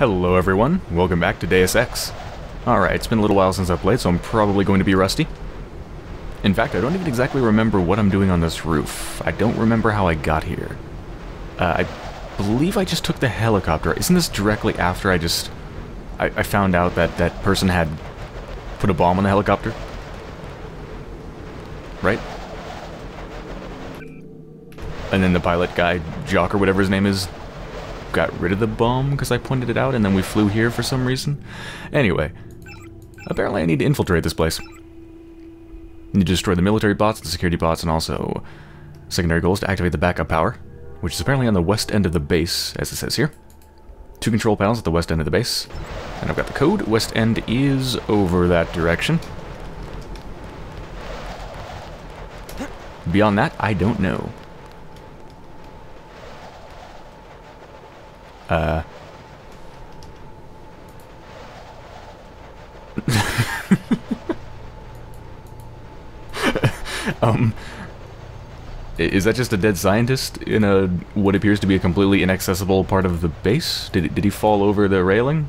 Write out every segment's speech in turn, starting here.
Hello everyone, welcome back to Deus Ex. Alright, it's been a little while since I played, so I'm probably going to be rusty. In fact, I don't even exactly remember what I'm doing on this roof. I don't remember how I got here. Uh, I believe I just took the helicopter. Isn't this directly after I just... I, I found out that that person had put a bomb on the helicopter? Right? And then the pilot guy, Jock or whatever his name is, got rid of the bomb because I pointed it out and then we flew here for some reason. Anyway, apparently I need to infiltrate this place. Need to destroy the military bots, the security bots, and also secondary goals to activate the backup power, which is apparently on the west end of the base, as it says here. Two control panels at the west end of the base. And I've got the code. West end is over that direction. Beyond that, I don't know. Uh. um. Is that just a dead scientist in a what appears to be a completely inaccessible part of the base? Did did he fall over the railing?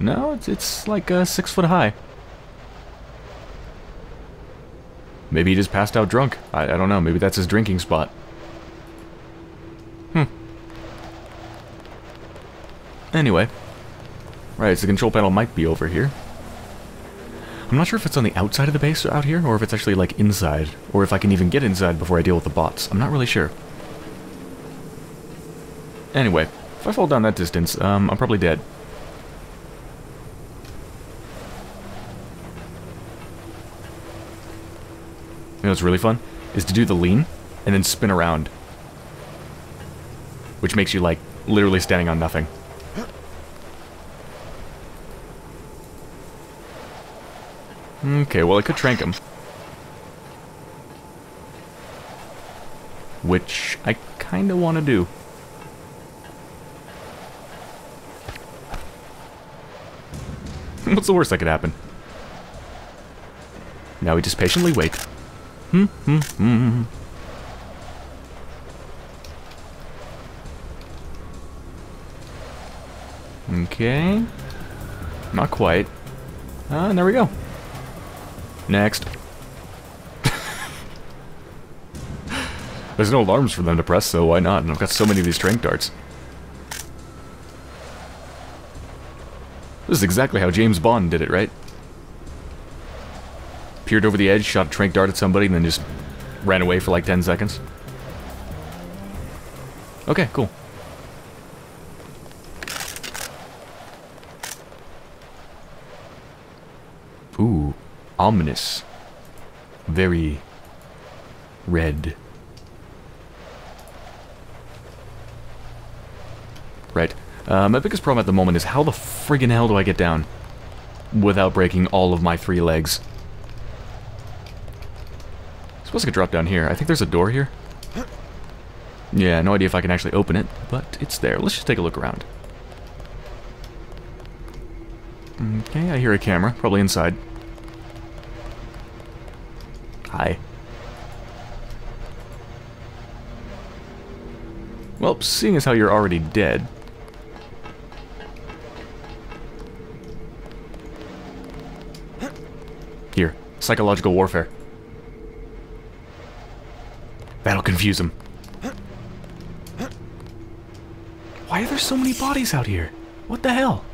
No, it's it's like uh, six foot high. Maybe he just passed out drunk. I, I don't know. Maybe that's his drinking spot. Hmm. Anyway. Right, so the control panel might be over here. I'm not sure if it's on the outside of the base out here, or if it's actually, like, inside. Or if I can even get inside before I deal with the bots. I'm not really sure. Anyway, if I fall down that distance, um, I'm probably dead. You know what's really fun? Is to do the lean, and then spin around. Which makes you, like, literally standing on nothing. Okay, well I could trank him. Which I kinda wanna do. What's the worst that could happen? Now we just patiently wait. Hmm, hmm, hmm. Okay. Not quite. Ah, and there we go. Next. There's no alarms for them to press, so why not? And I've got so many of these trank darts. This is exactly how James Bond did it, right? Peered over the edge, shot a trank dart at somebody, and then just ran away for like 10 seconds. Okay, cool. Ooh, ominous. Very red. Right. Uh, my biggest problem at the moment is how the friggin' hell do I get down without breaking all of my three legs? I suppose I could drop down here. I think there's a door here. Yeah, no idea if I can actually open it, but it's there. Let's just take a look around. Okay, I hear a camera, probably inside. Hi. Well, seeing as how you're already dead... Here, psychological warfare. That'll confuse him. Why are there so many bodies out here? What the hell?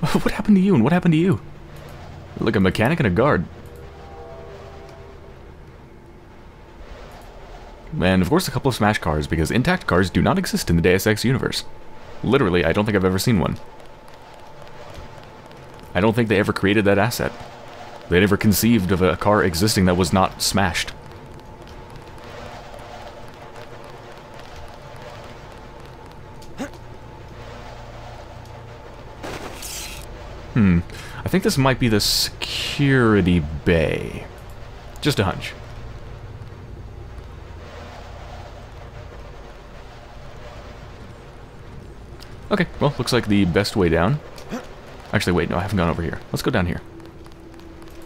What happened to you and what happened to you? Like a mechanic and a guard. And of course a couple of smash cars, because intact cars do not exist in the Deus Ex universe. Literally, I don't think I've ever seen one. I don't think they ever created that asset. They never conceived of a car existing that was not smashed. Hmm. I think this might be the security bay. Just a hunch. Okay, well, looks like the best way down. Actually, wait, no, I haven't gone over here. Let's go down here.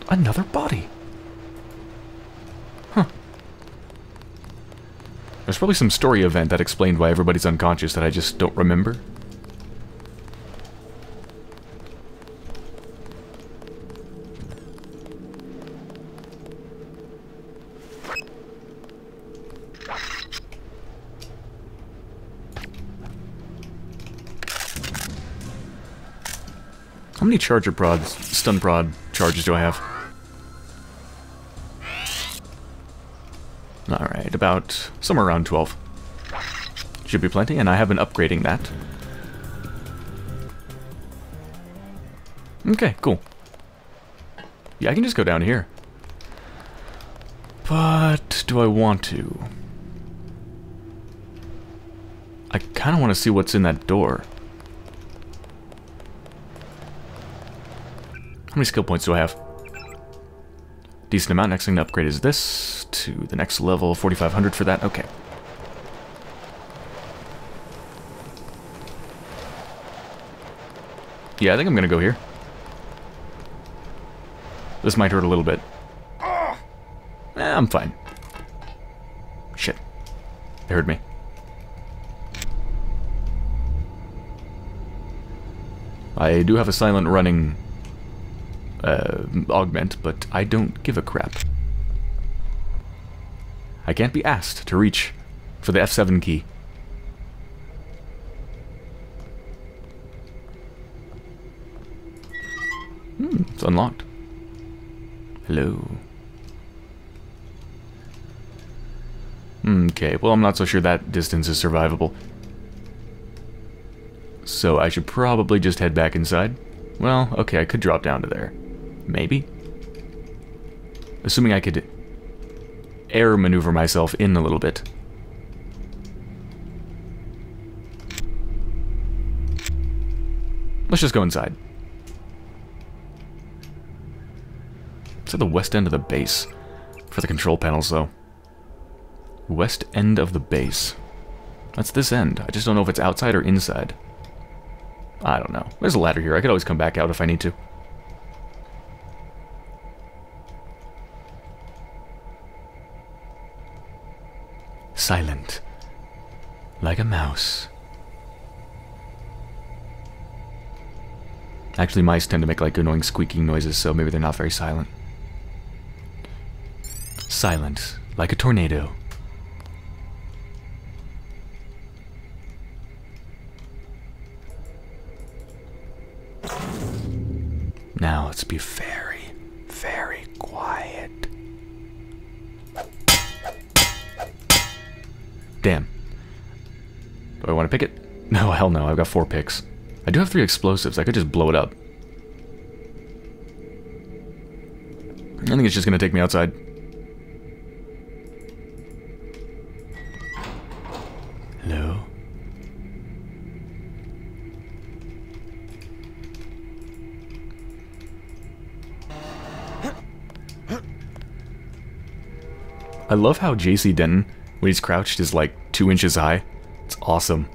Another body. Huh. There's probably some story event that explained why everybody's unconscious that I just don't remember. Many charger prods, stun prod charges do I have? Alright, about somewhere around 12. Should be plenty, and I have been upgrading that. Okay, cool. Yeah, I can just go down here. But do I want to? I kind of want to see what's in that door. How many skill points do I have? Decent amount. Next thing to upgrade is this to the next level. 4,500 for that. Okay. Yeah, I think I'm going to go here. This might hurt a little bit. Eh, I'm fine. Shit. They heard me. I do have a silent running uh, augment, but I don't give a crap. I can't be asked to reach for the F7 key. Hmm, it's unlocked. Hello. Okay, well I'm not so sure that distance is survivable. So I should probably just head back inside. Well, okay, I could drop down to there. Maybe? Assuming I could air maneuver myself in a little bit. Let's just go inside. It's at the west end of the base. For the control panels, though. West end of the base. That's this end. I just don't know if it's outside or inside. I don't know. There's a ladder here. I could always come back out if I need to. Silent. Like a mouse. Actually, mice tend to make like annoying squeaking noises, so maybe they're not very silent. Silent. Like a tornado. Now let's be very, very quiet. Damn. Do I want to pick it? No, hell no, I've got four picks. I do have three explosives, I could just blow it up. I think it's just gonna take me outside. Hello? I love how JC Denton, when he's crouched, is like two inches high. It's awesome.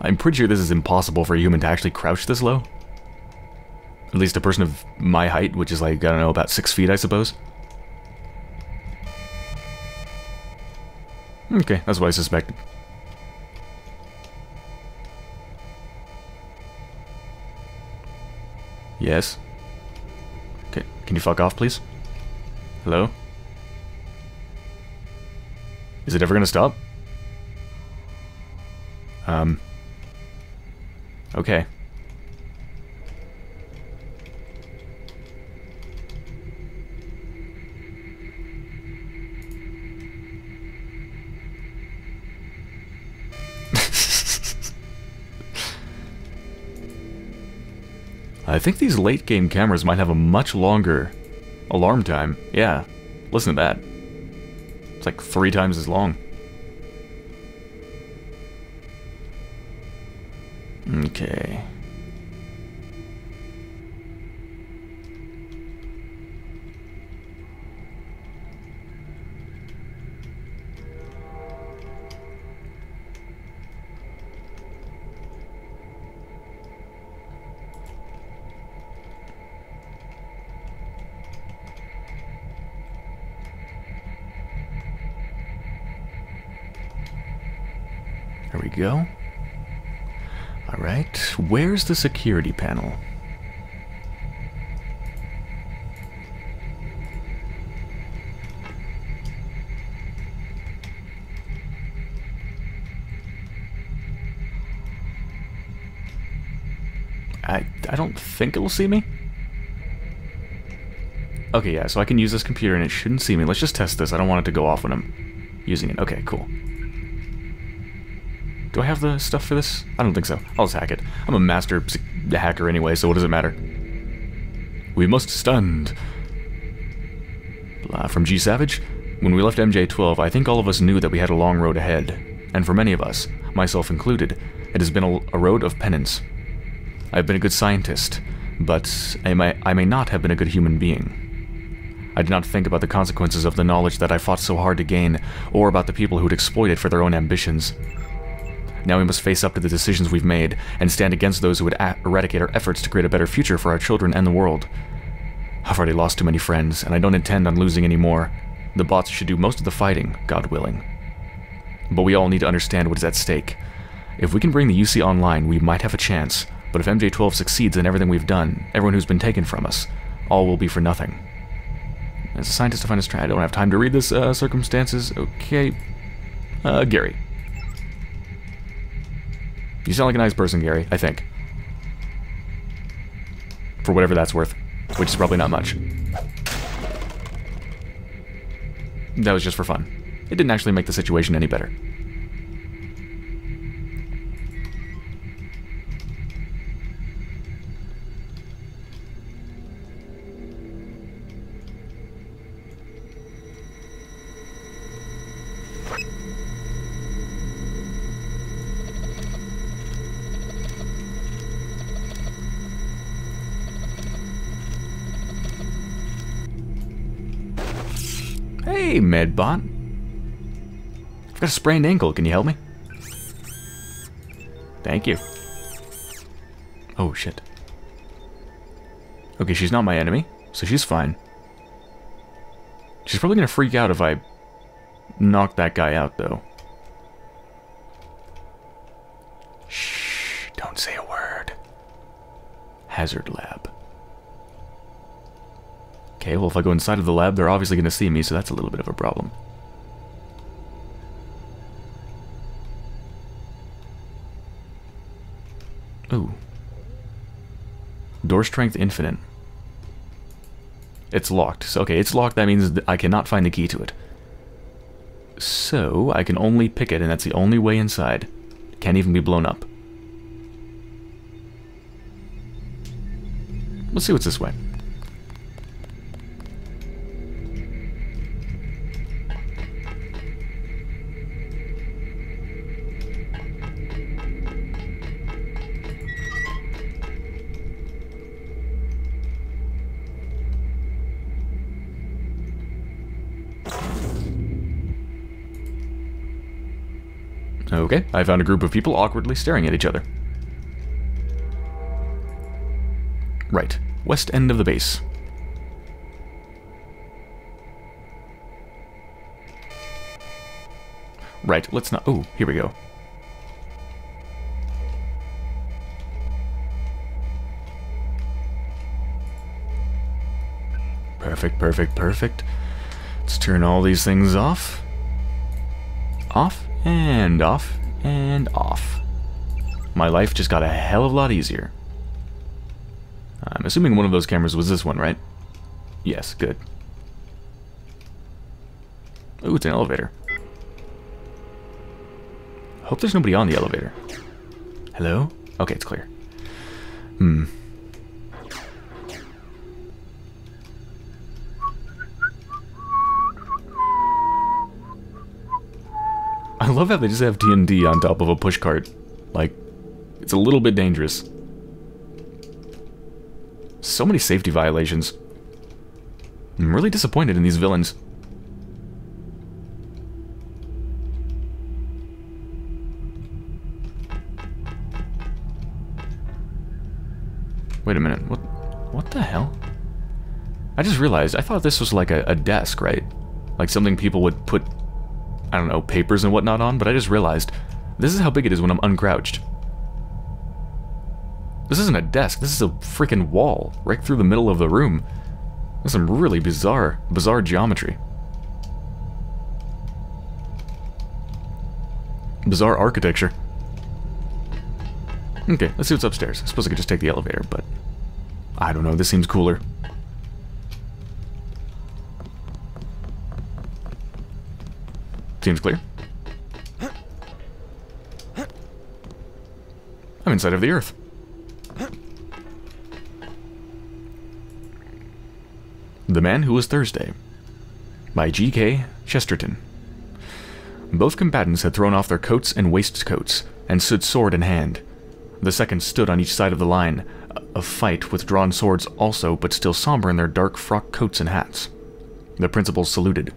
I'm pretty sure this is impossible for a human to actually crouch this low. At least a person of my height, which is like, I don't know, about six feet, I suppose. Okay, that's what I suspected. Yes? Okay, can you fuck off, please? Hello? Is it ever gonna stop? Um. Okay. I think these late game cameras might have a much longer alarm time. Yeah, listen to that. It's like three times as long. Alright, where's the security panel? I, I don't think it will see me. Okay, yeah, so I can use this computer and it shouldn't see me. Let's just test this. I don't want it to go off when I'm using it. Okay, cool. Do I have the stuff for this? I don't think so. I'll just hack it. I'm a master hacker anyway, so what does it matter? We must stand. Blah, from G Savage? When we left MJ-12, I think all of us knew that we had a long road ahead. And for many of us, myself included, it has been a, a road of penance. I've been a good scientist, but I may, I may not have been a good human being. I did not think about the consequences of the knowledge that I fought so hard to gain, or about the people who would exploit it for their own ambitions. Now we must face up to the decisions we've made, and stand against those who would eradicate our efforts to create a better future for our children and the world. I've already lost too many friends, and I don't intend on losing any more. The bots should do most of the fighting, God willing. But we all need to understand what is at stake. If we can bring the UC online, we might have a chance, but if MJ-12 succeeds in everything we've done, everyone who's been taken from us, all will be for nothing. As a scientist to find a strand, I don't have time to read this uh, circumstances. Okay. Uh, Gary. You sound like a nice person, Gary, I think. For whatever that's worth. Which is probably not much. That was just for fun. It didn't actually make the situation any better. Hey, Medbot. I've got a sprained ankle. Can you help me? Thank you. Oh, shit. Okay, she's not my enemy, so she's fine. She's probably gonna freak out if I knock that guy out, though. Shh, don't say a word. Hazard lab. Okay, well if I go inside of the lab, they're obviously going to see me, so that's a little bit of a problem. Ooh. Door strength infinite. It's locked. So, okay, it's locked. That means I cannot find the key to it. So, I can only pick it, and that's the only way inside. Can't even be blown up. Let's see what's this way. Okay, I found a group of people awkwardly staring at each other. Right, west end of the base. Right, let's not... Oh, here we go. Perfect, perfect, perfect. Let's turn all these things off. Off and off, and off. My life just got a hell of a lot easier. I'm assuming one of those cameras was this one, right? Yes, good. Ooh, it's an elevator. Hope there's nobody on the elevator. Hello? Okay, it's clear. Hmm. Love how they just have TNT on top of a pushcart. Like, it's a little bit dangerous. So many safety violations. I'm really disappointed in these villains. Wait a minute, what what the hell? I just realized, I thought this was like a, a desk, right? Like something people would put I don't know, papers and whatnot on, but I just realized this is how big it is when I'm uncrouched. This isn't a desk, this is a freaking wall, right through the middle of the room. That's some really bizarre, bizarre geometry. Bizarre architecture. Okay, let's see what's upstairs. I suppose I could just take the elevator, but... I don't know, this seems cooler. Seems clear. I'm inside of the Earth. The Man Who Was Thursday by G.K. Chesterton. Both combatants had thrown off their coats and waistcoats and stood sword in hand. The second stood on each side of the line, of fight with drawn swords also, but still somber in their dark frock coats and hats. The principals saluted.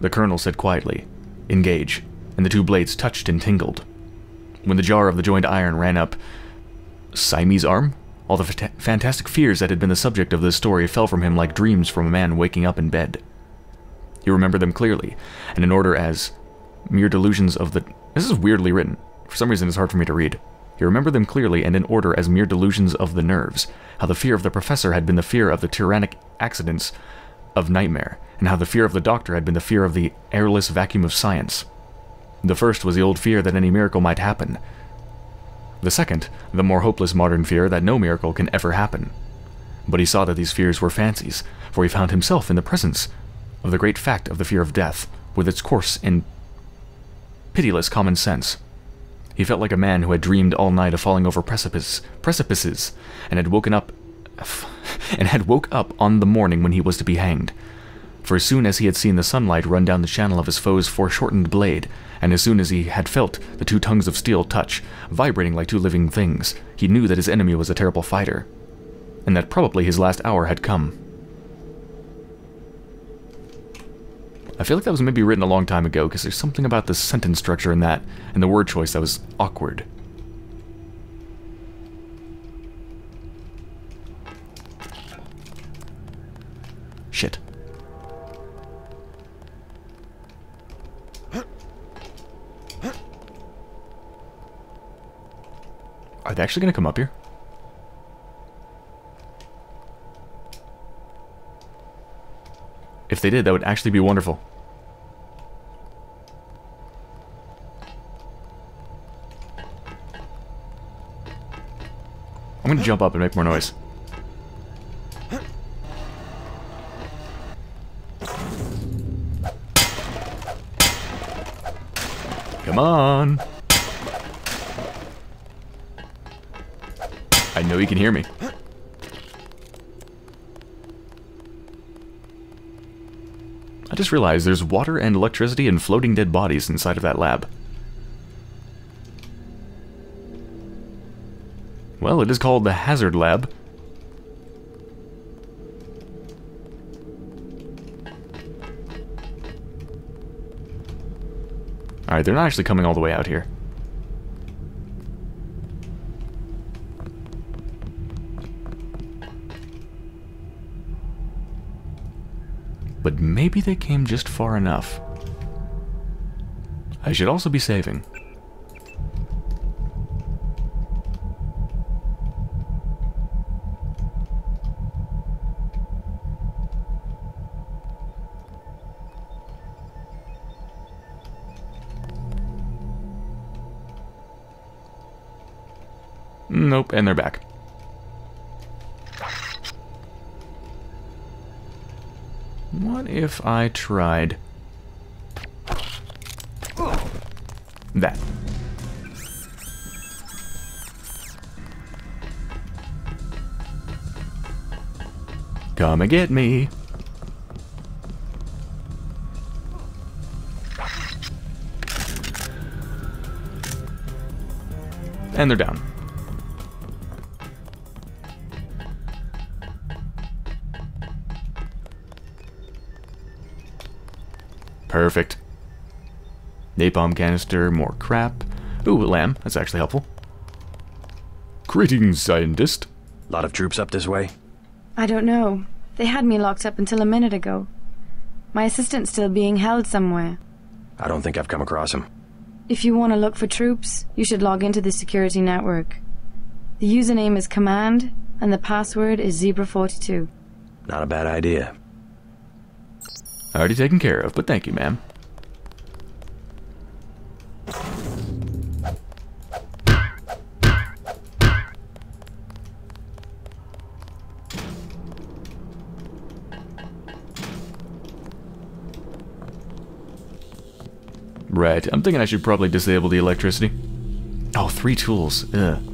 The colonel said quietly, Engage, and the two blades touched and tingled. When the jar of the joined iron ran up Syme's arm? All the fantastic fears that had been the subject of this story fell from him like dreams from a man waking up in bed. He remembered them clearly, and in order as mere delusions of the... This is weirdly written. For some reason it's hard for me to read. He remembered them clearly and in order as mere delusions of the nerves, how the fear of the professor had been the fear of the tyrannic accidents of nightmare, and how the fear of the doctor had been the fear of the airless vacuum of science. The first was the old fear that any miracle might happen. The second, the more hopeless modern fear that no miracle can ever happen. But he saw that these fears were fancies, for he found himself in the presence of the great fact of the fear of death, with its coarse and pitiless common sense. He felt like a man who had dreamed all night of falling over precipices, precipices, and had woken up, and had woke up on the morning when he was to be hanged. For as soon as he had seen the sunlight run down the channel of his foe's foreshortened blade, and as soon as he had felt the two tongues of steel touch, vibrating like two living things, he knew that his enemy was a terrible fighter, and that probably his last hour had come. I feel like that was maybe written a long time ago, because there's something about the sentence structure in that, and the word choice that was awkward. Shit. Are they actually going to come up here? If they did, that would actually be wonderful. I'm going to jump up and make more noise. Come on. I know you can hear me. I just realized there's water and electricity and floating dead bodies inside of that lab. Well, it is called the Hazard Lab. Alright, they're not actually coming all the way out here. but maybe they came just far enough. I should also be saving. And they're back. What if I tried that? Come and get me. And they're down. Perfect. Napalm canister, more crap. Ooh, LAM. That's actually helpful. Greetings, scientist. Lot of troops up this way? I don't know. They had me locked up until a minute ago. My assistant's still being held somewhere. I don't think I've come across him. If you want to look for troops, you should log into the security network. The username is Command, and the password is Zebra42. Not a bad idea. Already taken care of, but thank you, ma'am. Right, I'm thinking I should probably disable the electricity. Oh, three tools, ugh.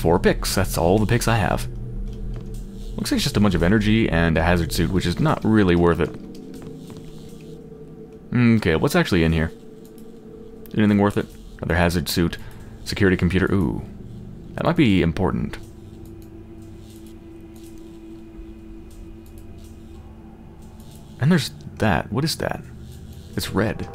Four picks. That's all the picks I have. Looks like it's just a bunch of energy and a hazard suit, which is not really worth it. Okay, what's actually in here? Anything worth it? Another hazard suit. Security computer. Ooh. That might be important. And there's that. What is that? It's red.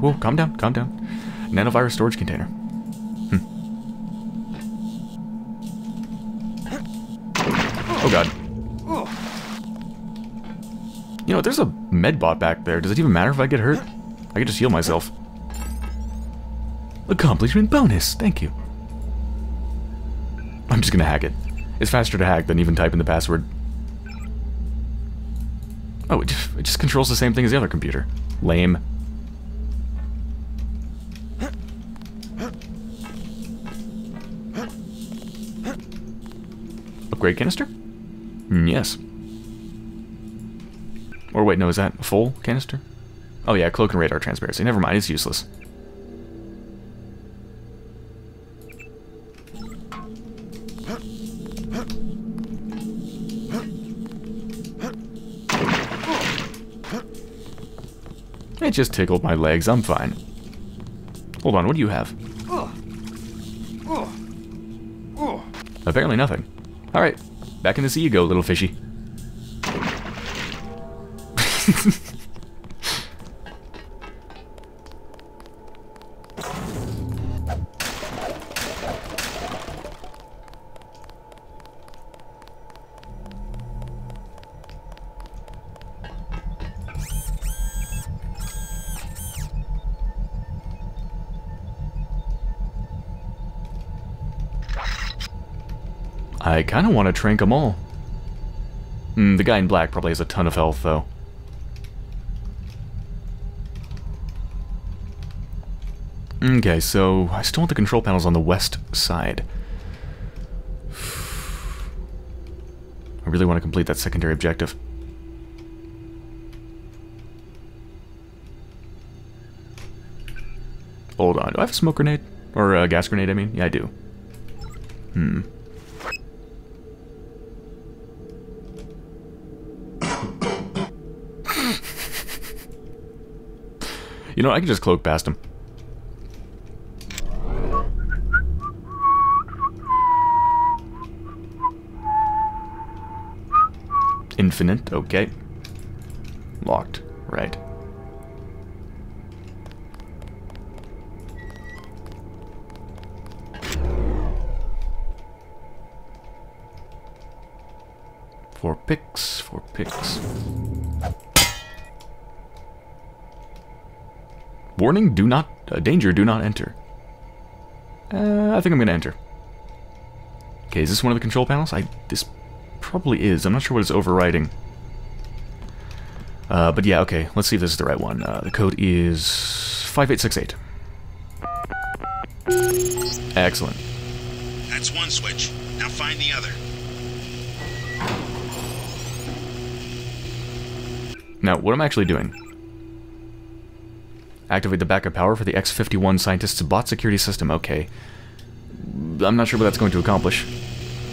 Whoa, calm down, calm down. Nanovirus storage container. Hmm. Oh god. You know, there's a med bot back there. Does it even matter if I get hurt? I can just heal myself. Accomplishment bonus. Thank you. I'm just gonna hack it. It's faster to hack than even type in the password. Oh, it just, it just controls the same thing as the other computer. Lame. Upgrade canister? Yes. Or wait, no, is that a full canister? Oh yeah, cloak and radar transparency. Never mind, it's useless. It just tickled my legs, I'm fine. Hold on, what do you have? Apparently nothing. Alright, back in the sea you go, little fishy. Kind of want to trank them all. Mm, the guy in black probably has a ton of health, though. Okay, so I still want the control panels on the west side. I really want to complete that secondary objective. Hold on, do I have a smoke grenade? Or a gas grenade, I mean? Yeah, I do. Hmm. You know, I can just cloak past him. Infinite, okay. Locked, right. Four picks, four picks. Warning, do not, uh, danger, do not enter. Uh, I think I'm gonna enter. Okay, is this one of the control panels? I, this probably is. I'm not sure what it's overriding. Uh, but yeah, okay. Let's see if this is the right one. Uh, the code is 5868. Excellent. That's one switch. Now find the other. Now, what am I'm actually doing... Activate the backup power for the X-51 scientist's bot security system. Okay. I'm not sure what that's going to accomplish.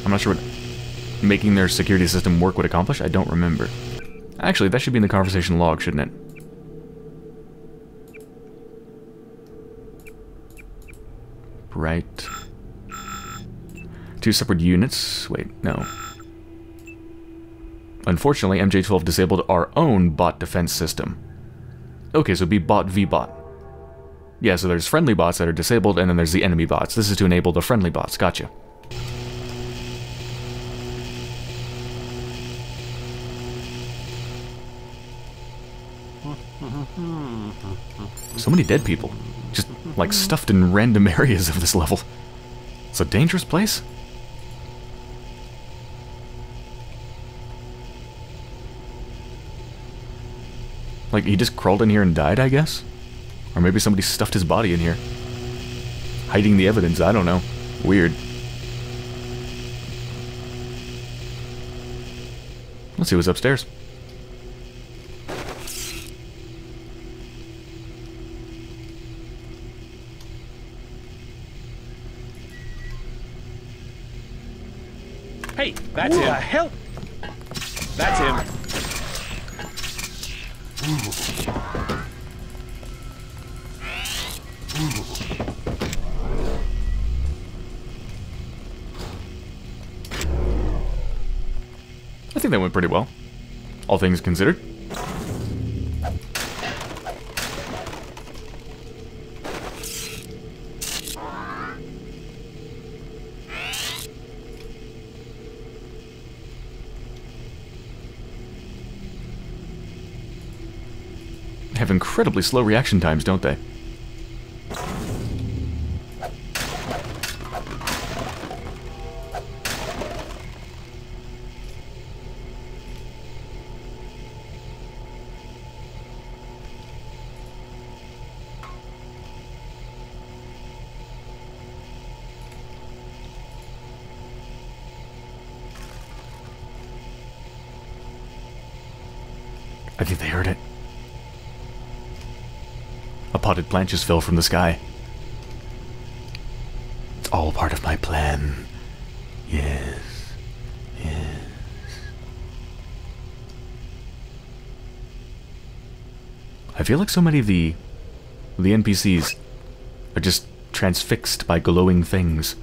I'm not sure what making their security system work would accomplish? I don't remember. Actually, that should be in the conversation log, shouldn't it? Right. Two separate units. Wait, no. Unfortunately, MJ-12 disabled our own bot defense system. Okay, so be bot v bot. Yeah, so there's friendly bots that are disabled, and then there's the enemy bots. This is to enable the friendly bots. Gotcha. So many dead people. Just, like, stuffed in random areas of this level. It's a dangerous place. Like, he just crawled in here and died, I guess? Or maybe somebody stuffed his body in here. hiding the evidence. I don't know. Weird. Let's see what's upstairs. Hey, that's him. hell? That's him. I think that went pretty well. All things considered. Have incredibly slow reaction times, don't they? Plant just fell from the sky. It's all part of my plan. Yes. Yes. I feel like so many of the the NPCs are just transfixed by glowing things.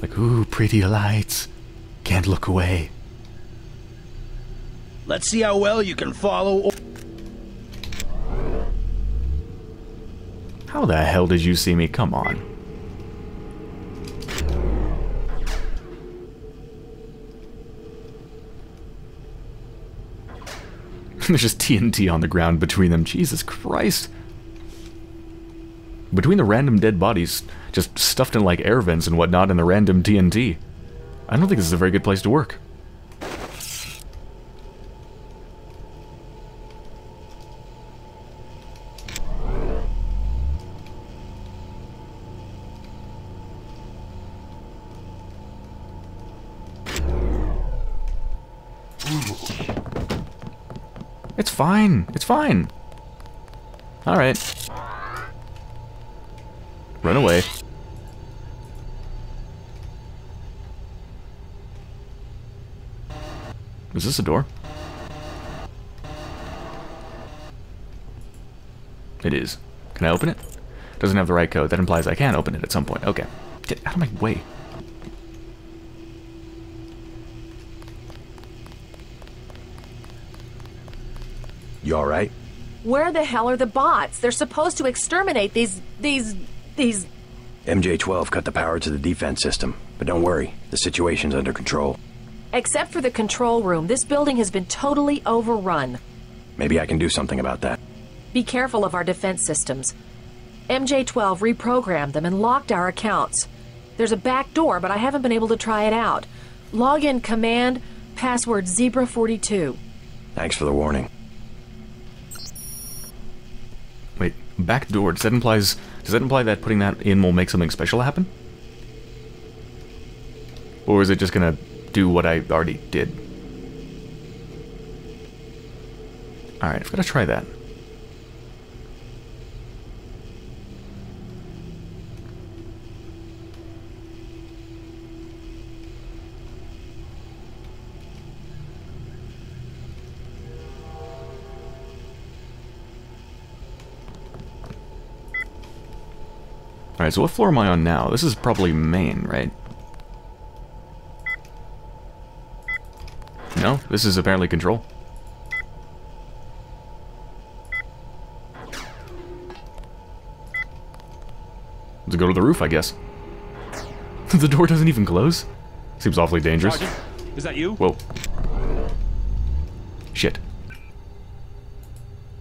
Like, ooh, pretty lights. Can't look away. Let's see how well you can follow. How the hell did you see me? Come on. There's just TNT on the ground between them. Jesus Christ. Between the random dead bodies, just stuffed in like air vents and whatnot, and the random TNT. I don't think this is a very good place to work. It's fine. It's fine. Alright. Run away. Is this a door? It is. Can I open it? Doesn't have the right code. That implies I can open it at some point. Okay. Get out of my way. You alright? Where the hell are the bots? They're supposed to exterminate these, these, these. MJ-12 cut the power to the defense system. But don't worry, the situation's under control. Except for the control room, this building has been totally overrun. Maybe I can do something about that. Be careful of our defense systems. MJ-12 reprogrammed them and locked our accounts. There's a back door, but I haven't been able to try it out. Login command, password Zebra42. Thanks for the warning. Wait, back door. Does that implies does that imply that putting that in will make something special happen? Or is it just gonna do what I already did? Alright, I've gotta try that. Alright, so what floor am I on now? This is probably main, right? No, this is apparently control. Let's go to the roof, I guess. the door doesn't even close? Seems awfully dangerous. Sergeant, is that you? Whoa. Shit.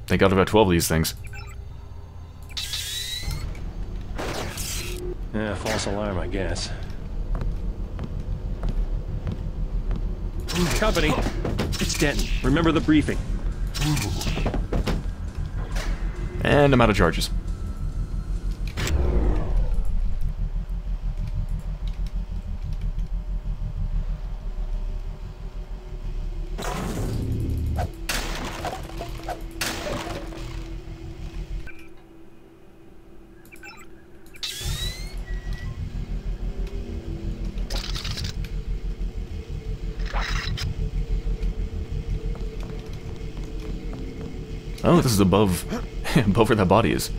Thank God about 12 of these things. Yeah, false alarm, I guess. Company, it's Denton. Remember the briefing. And I'm out of charges. Is above, above where that body is.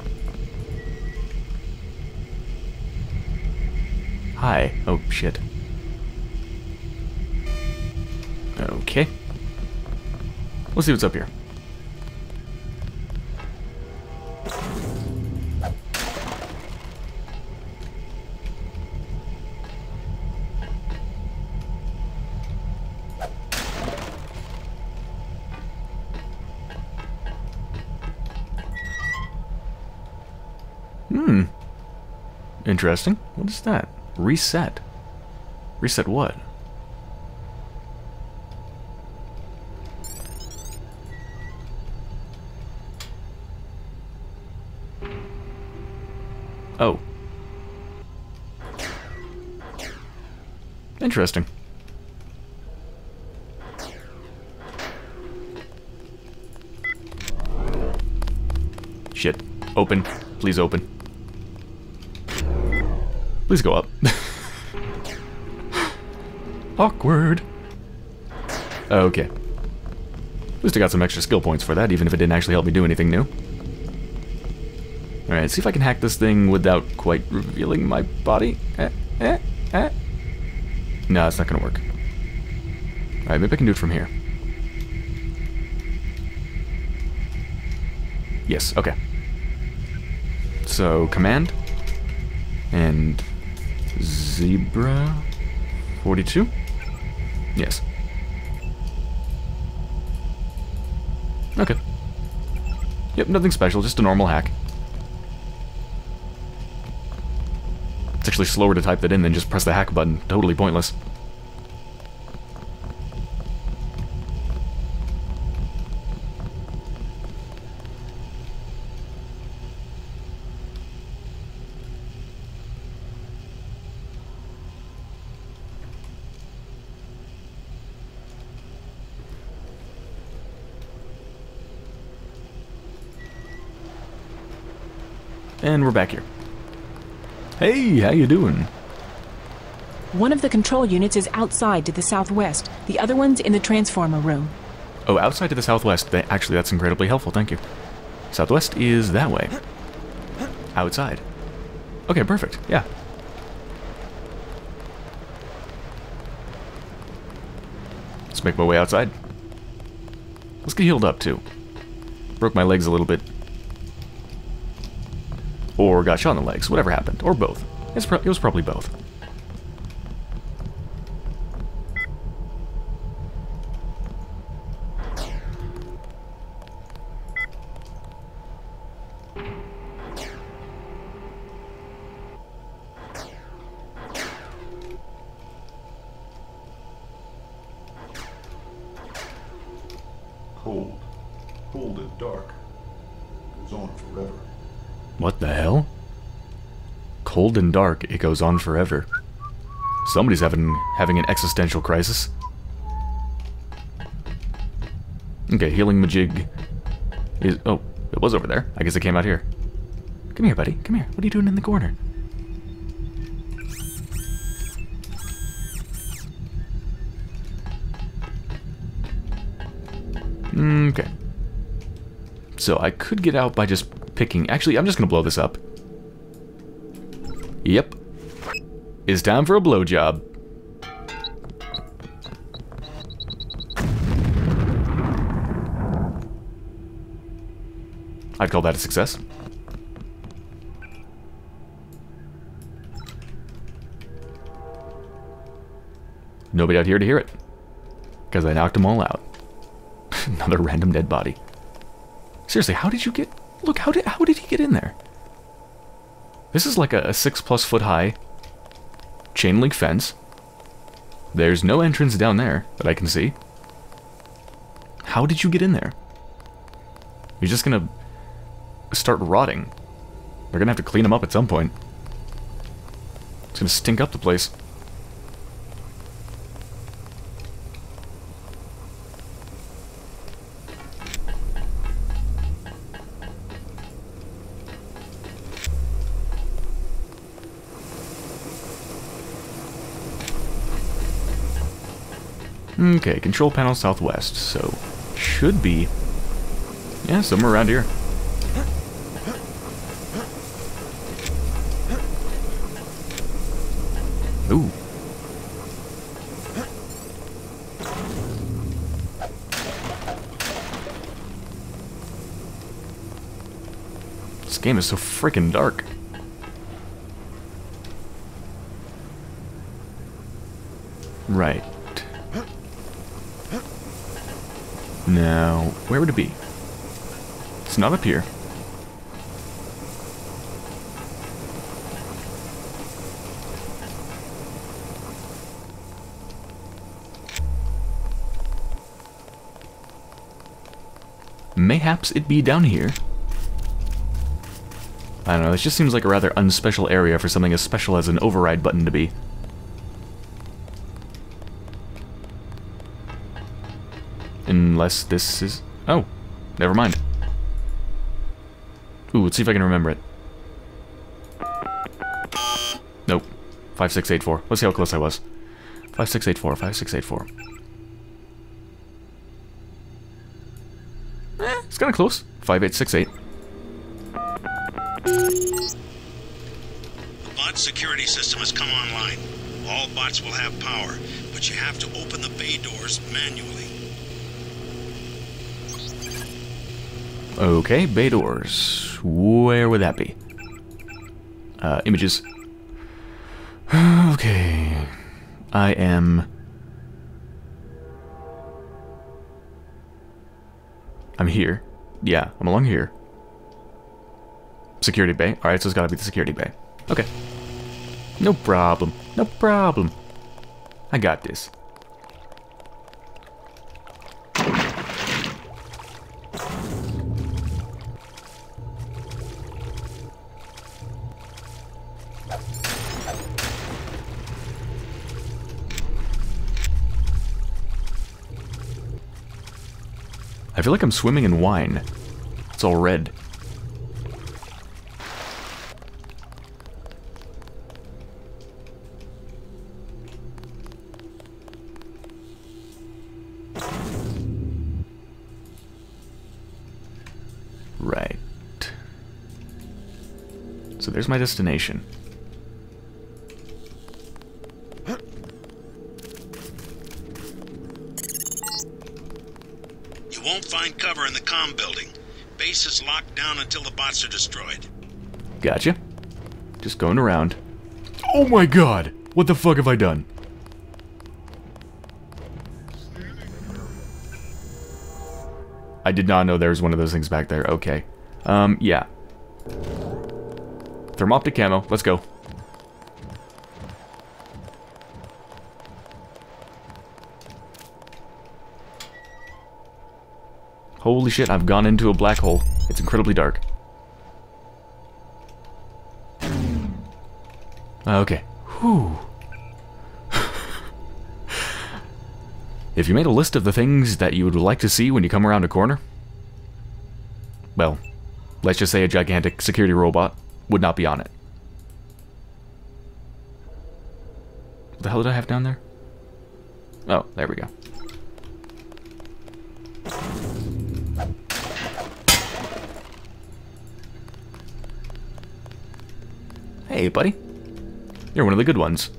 Hi. Oh, shit. Okay. Let's see what's up here. Interesting. What is that? Reset. Reset what? Oh. Interesting. Shit. Open. Please open. Please go up. Awkward. Okay. At least I got some extra skill points for that, even if it didn't actually help me do anything new. Alright, see if I can hack this thing without quite revealing my body. Eh, eh, eh. No, it's not gonna work. Alright, maybe I can do it from here. Yes, okay. So, command. And Zebra 42? Yes. Okay. Yep, nothing special, just a normal hack. It's actually slower to type that in than just press the hack button. Totally pointless. And we're back here. Hey, how you doing? One of the control units is outside to the southwest. The other one's in the transformer room. Oh, outside to the southwest. Th actually, that's incredibly helpful. Thank you. Southwest is that way. Outside. Okay, perfect. Yeah. Let's make my way outside. Let's get healed up, too. Broke my legs a little bit or got shot in the legs, whatever happened, or both. it was probably both. Cold. Cold and dark. Goes on forever. What the hell? Cold and dark, it goes on forever. Somebody's having having an existential crisis. Okay, healing Majig is... Oh, it was over there. I guess it came out here. Come here, buddy. Come here. What are you doing in the corner? Mm, okay. So I could get out by just picking... Actually, I'm just to blow this up. Yep. It's time for a blowjob. I'd call that a success. Nobody out here to hear it. Because I knocked them all out. Another random dead body. Seriously, how did you get... Look, how did, how did he get in there? This is like a, a six plus foot high chain link fence. There's no entrance down there that I can see. How did you get in there? You're just gonna start rotting. They're gonna have to clean them up at some point. It's gonna stink up the place. Okay, control panel southwest, so should be Yeah, somewhere around here. Ooh. This game is so freaking dark. Right. Now, where would it be? It's not up here. Mayhaps it be down here. I don't know, this just seems like a rather unspecial area for something as special as an override button to be. Unless this is... Oh, never mind. Ooh, let's see if I can remember it. Nope. 5684. Let's see how close I was. 5684, 5684. Eh, it's kind of close. 5868. The bot security system has come online. All bots will have power, but you have to open the bay doors manually. Okay, bay doors. Where would that be? Uh, images. okay. I am... I'm here. Yeah, I'm along here. Security bay. Alright, so it's gotta be the security bay. Okay. No problem. No problem. I got this. I feel like I'm swimming in wine. It's all red. Right. So there's my destination. Until are destroyed. Gotcha. Just going around. Oh my god! What the fuck have I done? I did not know there was one of those things back there. Okay. Um, yeah. Thermoptic camo. Let's go. Holy shit, I've gone into a black hole. It's incredibly dark. Uh, okay. Whew. if you made a list of the things that you would like to see when you come around a corner, well, let's just say a gigantic security robot would not be on it. What the hell did I have down there? Oh, there we go. Hey, buddy. You're one of the good ones.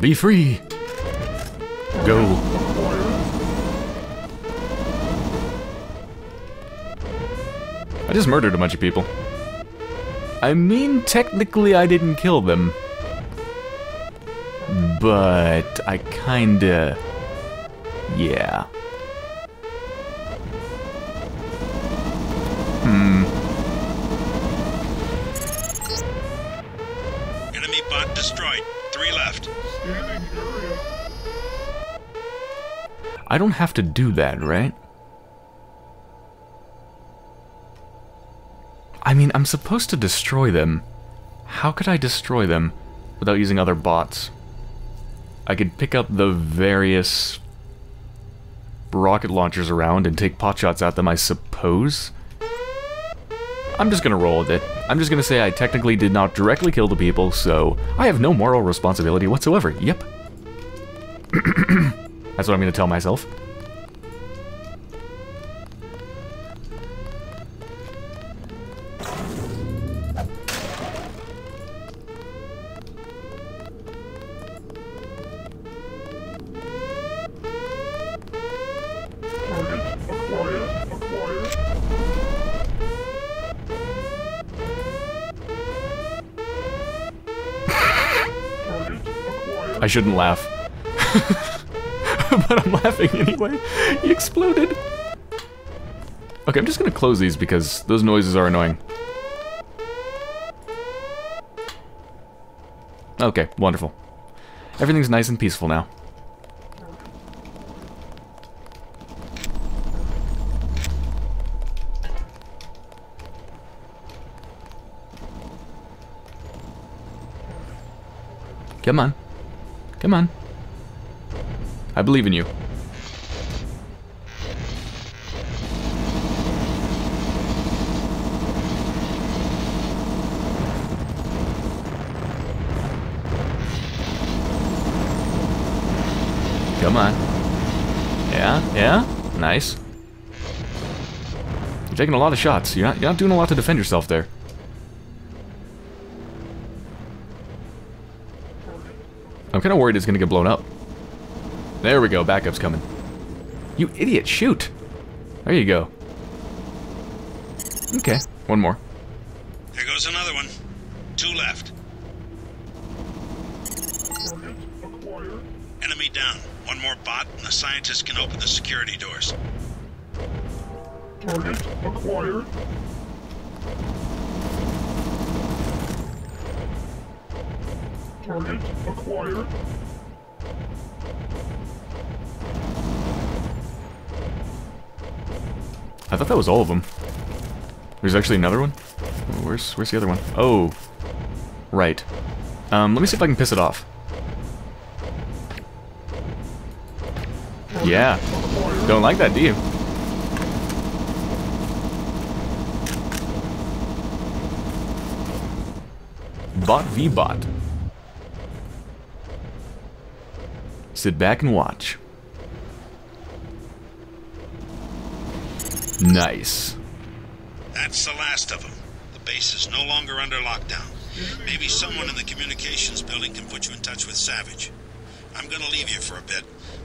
Be free. Go. I just murdered a bunch of people. I mean, technically I didn't kill them. But I kinda... Yeah. I don't have to do that, right? I mean, I'm supposed to destroy them. How could I destroy them without using other bots? I could pick up the various rocket launchers around and take potshots at them, I suppose? I'm just gonna roll with it. I'm just gonna say I technically did not directly kill the people, so I have no moral responsibility whatsoever. Yep. That's what I'm going to tell myself. I shouldn't laugh. but I'm laughing anyway. He exploded. Okay, I'm just gonna close these because those noises are annoying. Okay, wonderful. Everything's nice and peaceful now. Come on. Come on. I believe in you. Come on. Yeah, yeah, nice. You're taking a lot of shots. You're not, you're not doing a lot to defend yourself there. I'm kind of worried it's going to get blown up. There we go, backup's coming. You idiot, shoot! There you go. Okay, one more. There goes another one. Two left. Enemy down. One more bot, and the scientists can open the security doors. Target acquired. Target acquired. I thought that was all of them. There's actually another one? Where's where's the other one? Oh. Right. Um, let me see if I can piss it off. Yeah. Don't like that, do you? Bot v bot. Sit back and watch. Nice. That's the last of them. The base is no longer under lockdown. Maybe someone in the communications building can put you in touch with Savage. I'm gonna leave you for a bit.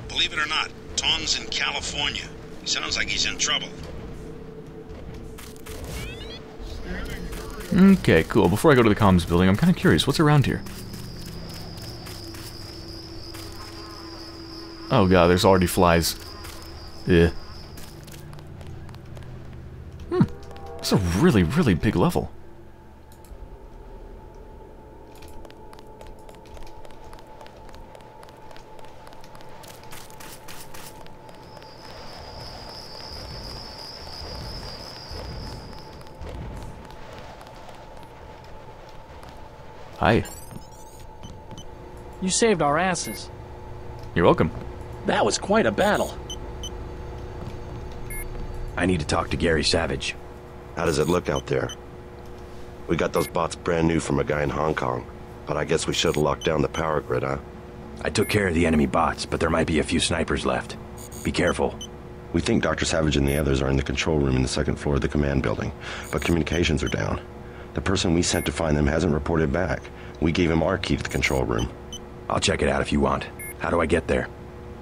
Believe it or not, Tong's in California. He sounds like he's in trouble. Okay, cool. Before I go to the comms building, I'm kind of curious. What's around here? Oh god, there's already flies. Yeah. Hmm. It's a really, really big level. Hi. You saved our asses. You're welcome. That was quite a battle. I need to talk to Gary Savage. How does it look out there? We got those bots brand new from a guy in Hong Kong, but I guess we should have locked down the power grid, huh? I took care of the enemy bots, but there might be a few snipers left. Be careful. We think Dr. Savage and the others are in the control room in the second floor of the command building, but communications are down. The person we sent to find them hasn't reported back. We gave him our key to the control room. I'll check it out if you want. How do I get there?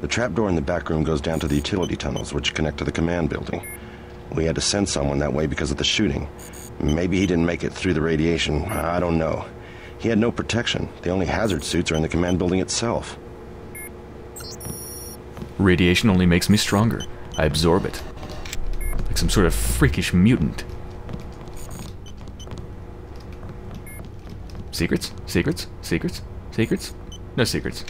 The trapdoor in the back room goes down to the utility tunnels, which connect to the command building. We had to send someone that way because of the shooting. Maybe he didn't make it through the radiation. I don't know. He had no protection. The only hazard suits are in the command building itself. Radiation only makes me stronger. I absorb it. Like some sort of freakish mutant. Secrets? Secrets? Secrets? Secrets? No secrets.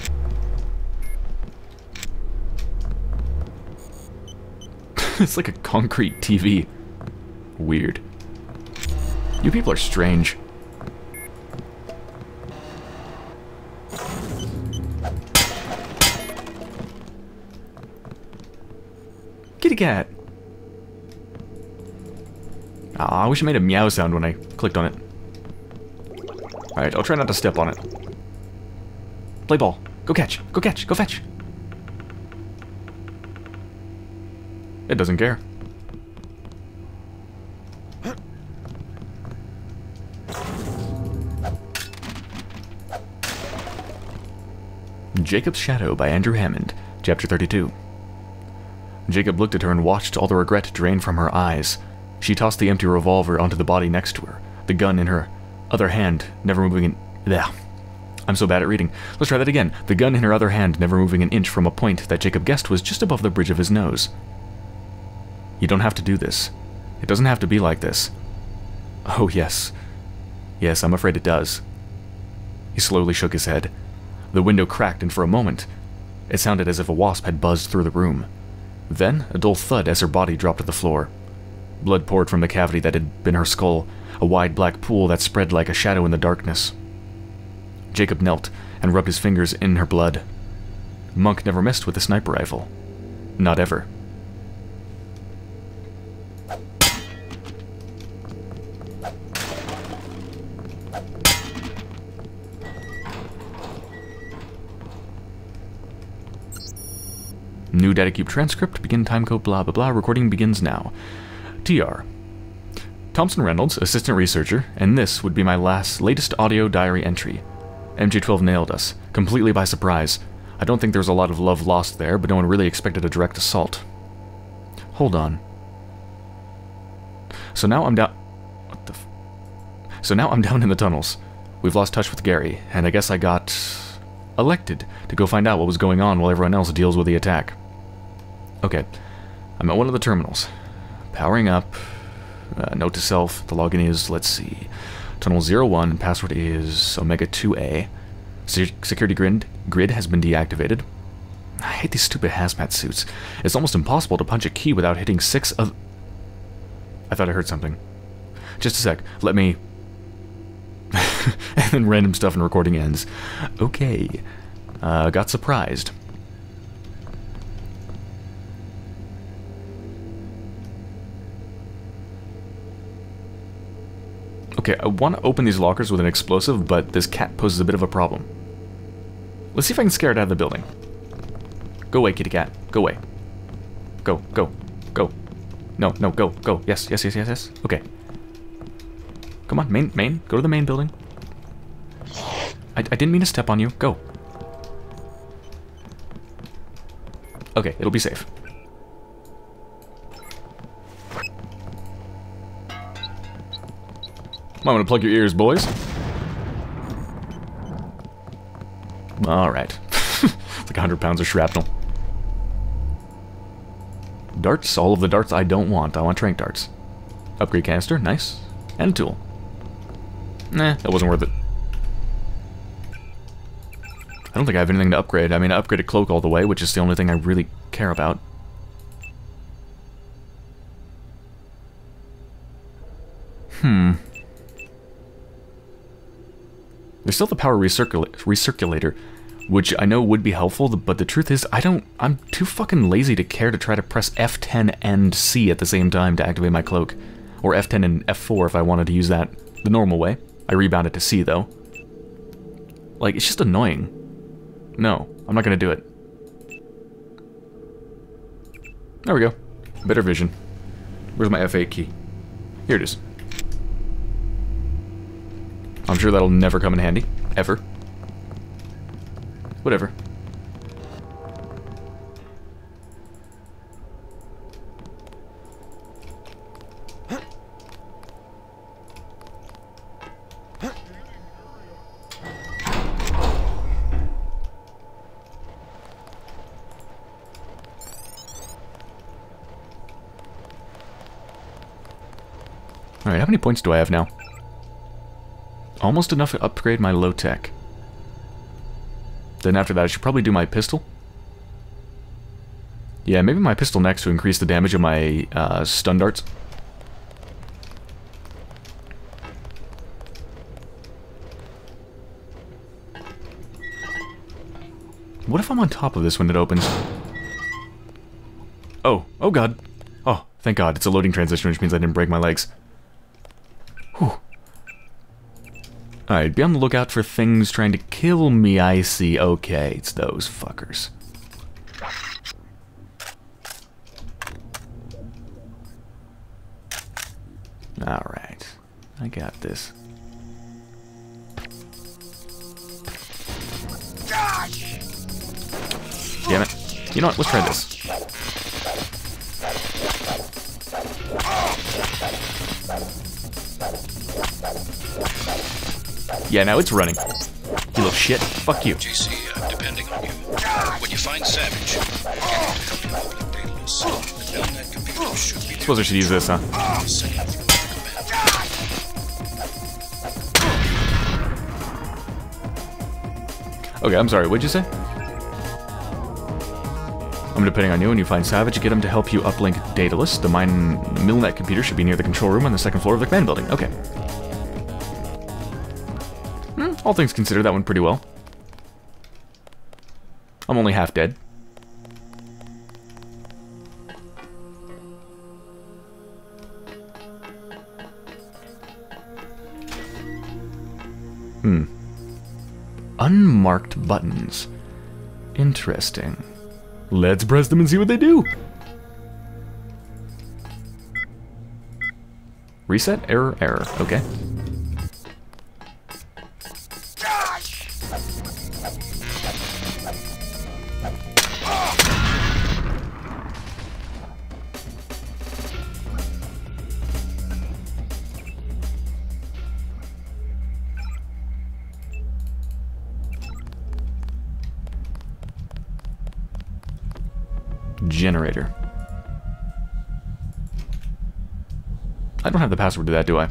it's like a concrete TV. Weird. You people are strange. Kitty cat! Aw, I wish it made a meow sound when I clicked on it. Alright, I'll try not to step on it. Play ball. Go catch. Go catch. Go fetch. It doesn't care. Jacob's Shadow by Andrew Hammond, Chapter 32. Jacob looked at her and watched all the regret drain from her eyes. She tossed the empty revolver onto the body next to her, the gun in her other hand, never moving an. I'm so bad at reading. Let's try that again. The gun in her other hand, never moving an inch from a point that Jacob guessed was just above the bridge of his nose. You don't have to do this. It doesn't have to be like this. Oh, yes. Yes, I'm afraid it does. He slowly shook his head. The window cracked, and for a moment, it sounded as if a wasp had buzzed through the room. Then, a dull thud as her body dropped to the floor. Blood poured from the cavity that had been her skull, a wide black pool that spread like a shadow in the darkness. Jacob knelt and rubbed his fingers in her blood. Monk never messed with a sniper rifle. Not ever. New Datacube transcript, begin timecode, blah blah blah, recording begins now. TR. Thompson Reynolds, assistant researcher, and this would be my last latest audio diary entry. MJ12 nailed us, completely by surprise. I don't think there was a lot of love lost there, but no one really expected a direct assault. Hold on. So now I'm down. What the? So now I'm down in the tunnels. We've lost touch with Gary, and I guess I got elected to go find out what was going on while everyone else deals with the attack. Okay, I'm at one of the terminals. Powering up. Uh, note to self, the login is, let's see, tunnel 01, and password is Omega-2A. Se security grid, grid has been deactivated. I hate these stupid hazmat suits. It's almost impossible to punch a key without hitting six of... I thought I heard something. Just a sec, let me... and then random stuff and recording ends. Okay. Uh, got surprised. Okay, I want to open these lockers with an explosive, but this cat poses a bit of a problem. Let's see if I can scare it out of the building. Go away, kitty cat. Go away. Go, go, go. No, no, go, go. Yes, yes, yes, yes, yes. Okay. Come on, main, main. Go to the main building. I, I didn't mean to step on you. Go. Okay, it'll be safe. Might want to plug your ears, boys. Alright. it's like 100 pounds of shrapnel. Darts, all of the darts I don't want. I want trank darts. Upgrade canister, nice. And tool. Nah, that wasn't worth it. I don't think I have anything to upgrade. I mean, I upgraded cloak all the way, which is the only thing I really care about. Hmm. There's still the power recircula recirculator, which I know would be helpful, but the truth is, I don't, I'm too fucking lazy to care to try to press F10 and C at the same time to activate my cloak. Or F10 and F4 if I wanted to use that the normal way. I rebound it to C, though. Like, it's just annoying. No, I'm not gonna do it. There we go. Better vision. Where's my F8 key? Here it is. I'm sure that'll never come in handy. Ever. Whatever. Alright, how many points do I have now? Almost enough to upgrade my low-tech. Then after that, I should probably do my pistol. Yeah, maybe my pistol next to increase the damage of my uh, stun darts. What if I'm on top of this when it opens? Oh, oh god. Oh, thank god, it's a loading transition, which means I didn't break my legs. Alright, be on the lookout for things trying to kill me, I see. Okay, it's those fuckers. Alright, I got this. Damn it. You know what, let's try this. Yeah, now it's running. You little shit. Fuck you. JC, I'm depending on you. When you find Savage, get him to help you open the data. And then that computer should be. Suppose I should use this, huh? Send him through the command. Okay, I'm sorry. What'd you say? I'm depending on you and you find Savage, get him to help you uplink Daedalus. The mine Milnet computer should be near the control room on the second floor of the command building. Okay. All things considered, that went pretty well. I'm only half dead. Hmm. Unmarked buttons. Interesting. Let's press them and see what they do. Reset, error, error. Okay. Password to that, do I?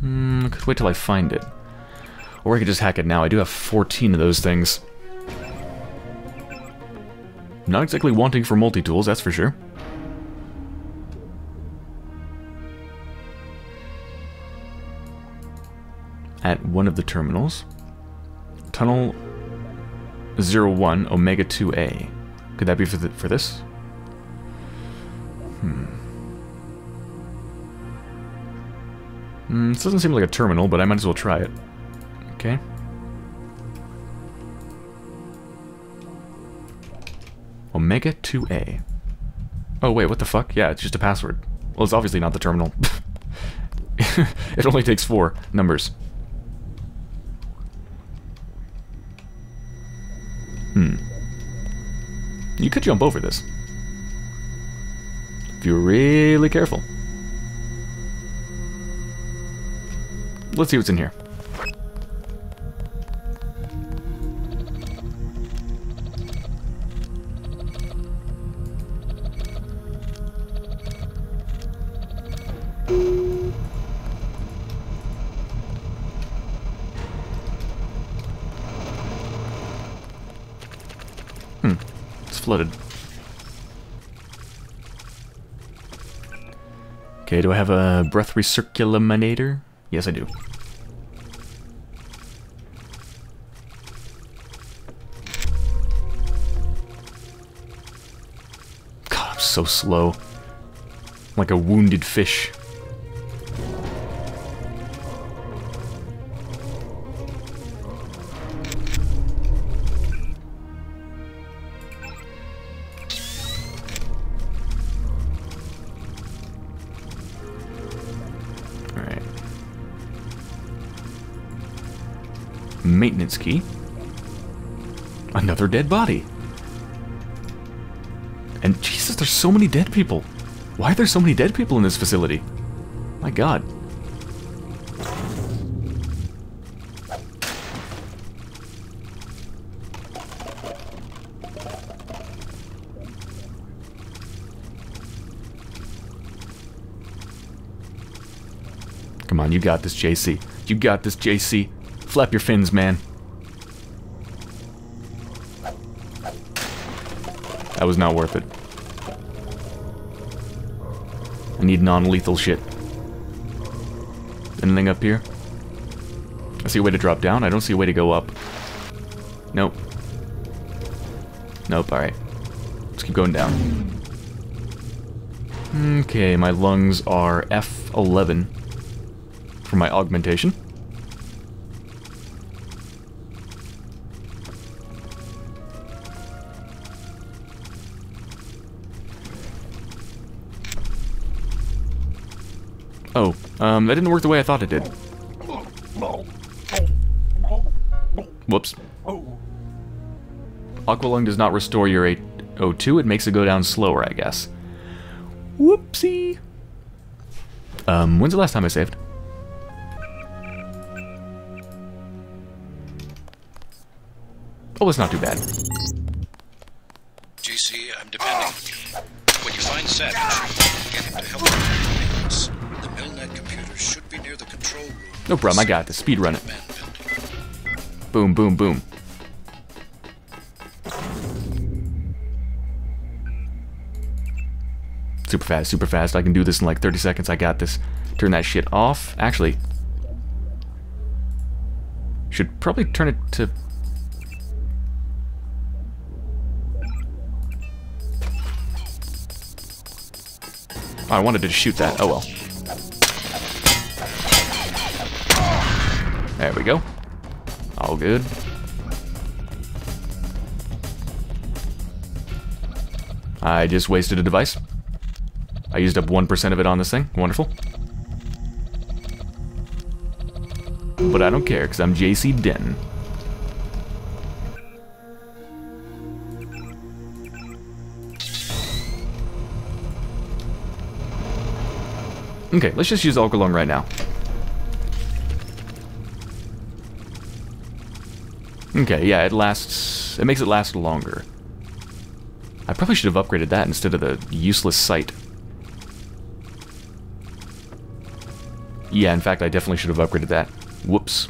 Hmm, could wait till I find it. Or I could just hack it now. I do have 14 of those things. Not exactly wanting for multi-tools, that's for sure. At one of the terminals. Tunnel 01 Omega 2A. Could that be for, the, for this? Hmm. Hmm, this doesn't seem like a terminal, but I might as well try it. Okay. Omega 2A. Oh, wait, what the fuck? Yeah, it's just a password. Well, it's obviously not the terminal. it only takes four numbers. Hmm. You could jump over this. If you're really careful. Let's see what's in here. Flooded. Okay, do I have a breath recirculaminator? Yes, I do. God, I'm so slow. Like a wounded fish. Key. Another dead body. And Jesus, there's so many dead people. Why are there so many dead people in this facility? My god. Come on, you got this, JC. You got this, JC. Flap your fins, man. That was not worth it. I need non-lethal shit. Anything up here? I see a way to drop down. I don't see a way to go up. Nope. Nope, alright. Let's keep going down. Okay, my lungs are F11 for my augmentation. Oh, um, that didn't work the way I thought it did. Whoops. Aqualung does not restore your 802, it makes it go down slower, I guess. Whoopsie. Um, when's the last time I saved? Oh, it's not too bad. JC, I'm depending on you. When you find Savage, get him to help you near the control room. No problem, I got this. Speed run it. Boom, boom, boom. Super fast, super fast. I can do this in like 30 seconds. I got this. Turn that shit off. Actually, should probably turn it to... Oh, I wanted to shoot that. Oh well. There we go. All good. I just wasted a device. I used up 1% of it on this thing. Wonderful. But I don't care, because I'm JC Den. Okay, let's just use Aqualung right now. Okay, yeah, it lasts... It makes it last longer. I probably should have upgraded that instead of the useless sight. Yeah, in fact, I definitely should have upgraded that. Whoops.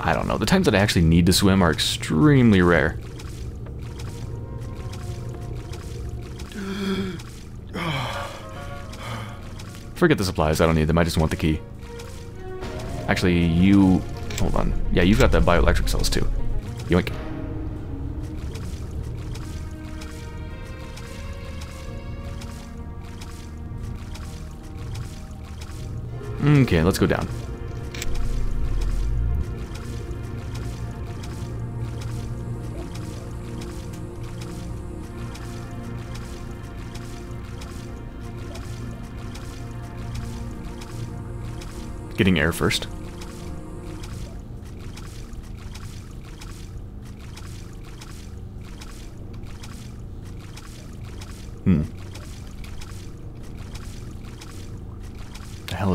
I don't know. The times that I actually need to swim are extremely rare. Forget the supplies. I don't need them. I just want the key. Actually, you... Hold on. Yeah, you've got the bioelectric cells, too. Yoink. Okay, let's go down. Getting air first.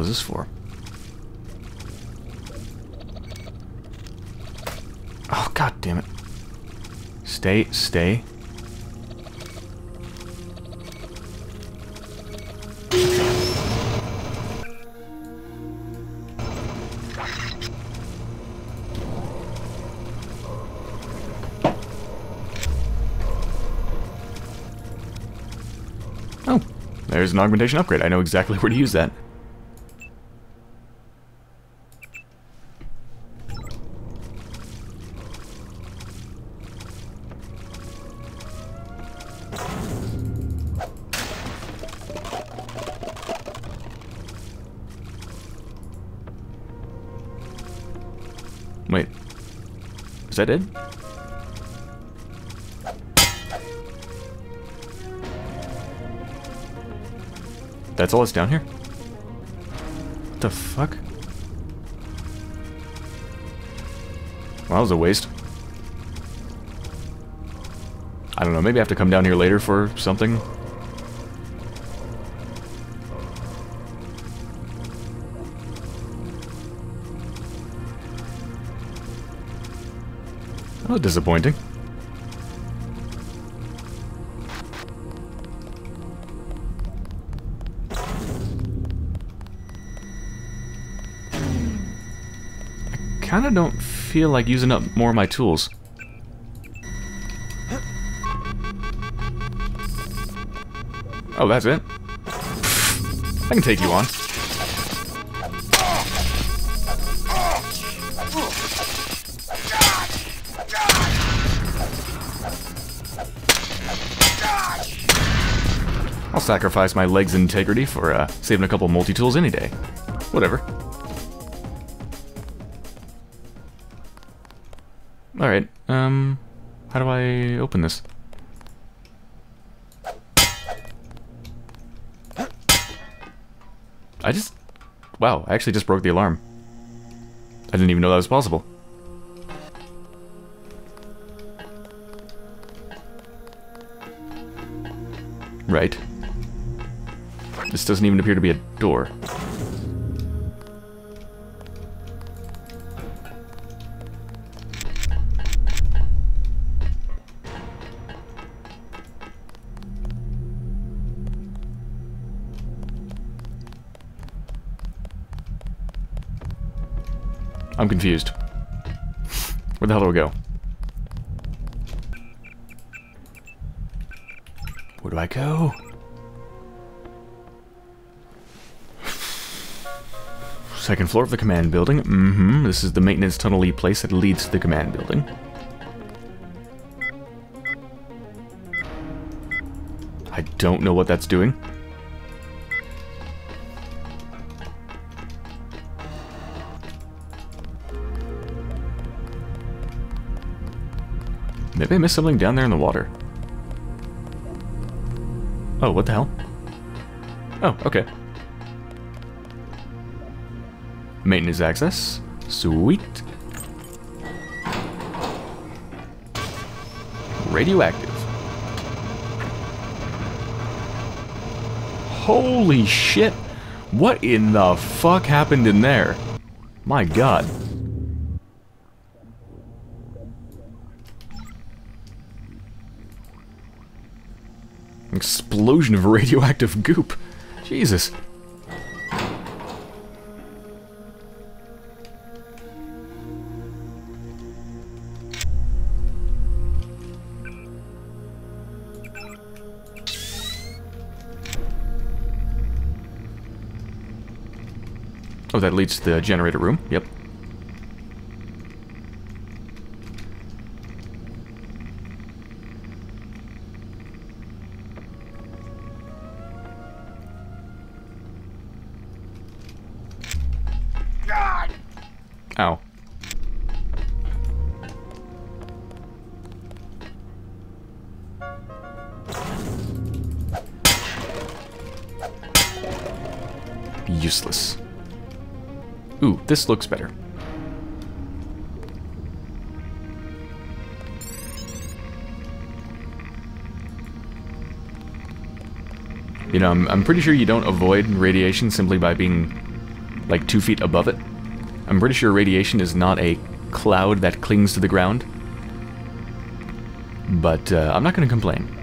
This for? Oh, god damn it. Stay, stay. Oh, there's an augmentation upgrade. I know exactly where to use that. That it? That's all that's down here? What the fuck? Well, that was a waste. I don't know, maybe I have to come down here later for something. Oh, disappointing. I kinda don't feel like using up more of my tools. Oh, that's it? I can take you on. Sacrifice my leg's integrity for uh, saving a couple multi-tools any day. Whatever. Alright, um... How do I open this? I just... Wow, I actually just broke the alarm. I didn't even know that was possible. Right. This doesn't even appear to be a door. I'm confused. Where the hell do I go? Where do I go? Second floor of the command building. Mm-hmm. This is the maintenance tunnel place that leads to the command building. I don't know what that's doing. Maybe I missed something down there in the water. Oh, what the hell? Oh, okay. Maintenance access. Sweet. Radioactive. Holy shit! What in the fuck happened in there? My god. Explosion of radioactive goop. Jesus. Oh, that leads to the generator room. Yep. This looks better. You know, I'm, I'm pretty sure you don't avoid radiation simply by being like two feet above it. I'm pretty sure radiation is not a cloud that clings to the ground. But uh, I'm not going to complain.